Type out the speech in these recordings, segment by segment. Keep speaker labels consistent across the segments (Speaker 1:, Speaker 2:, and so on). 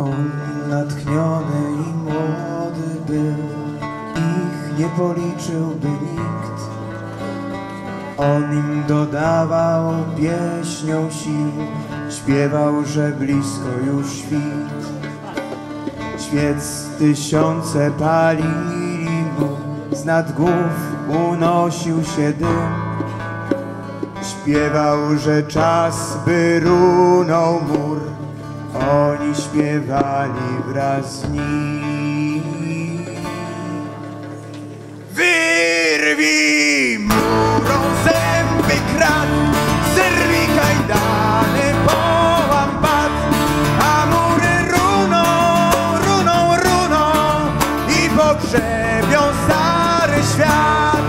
Speaker 1: On natchniony i młody był, ich nie policzyłby nikt. On im dodawał pieśnią sił, śpiewał, że blisko już świt. Świec tysiące palili mu, z nad głów unosił się dym. Śpiewał, że czas wyrunął mur śpiewali wraz z nim. Wyrwij murą zęby krat, zerwij kajdany, połam bat, a mury runą, runą, runą i pogrzebią stary świat.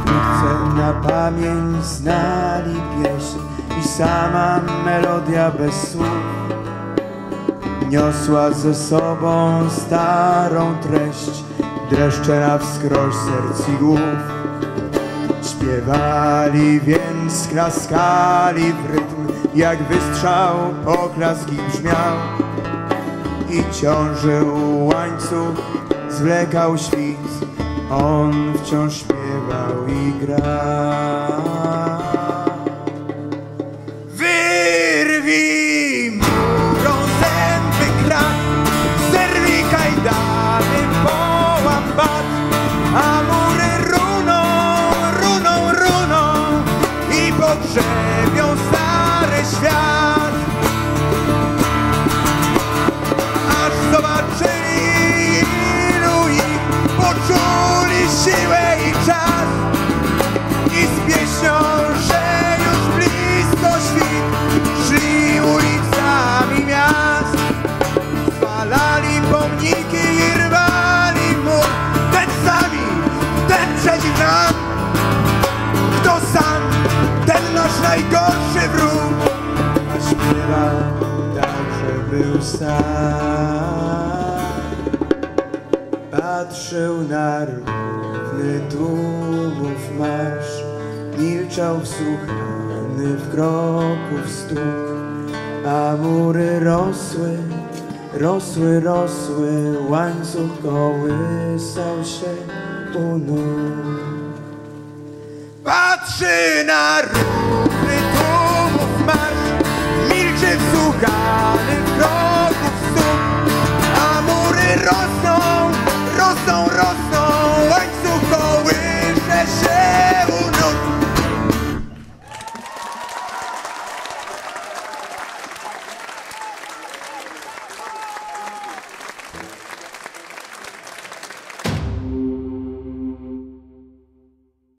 Speaker 1: Wkrótce na pamięć znali pieśń i sama melodia bez słów niosła ze sobą starą treść, dreszcze na wskroś serc i głów. Śpiewali więc, klaskali w rytm, jak wystrzał oklaski brzmiał. I ciążył łańcuch, zwlekał świt, on wciąż śpiewał i grał. Najgorszy wróg, a śpiewał że był sam. Patrzył na równy tłumów marsz, milczał wsłuchany w kroków stóp, a mury rosły, rosły, rosły, łańcuch kołysał się u nóg. Patrzy na równy kroków stóp,